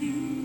you.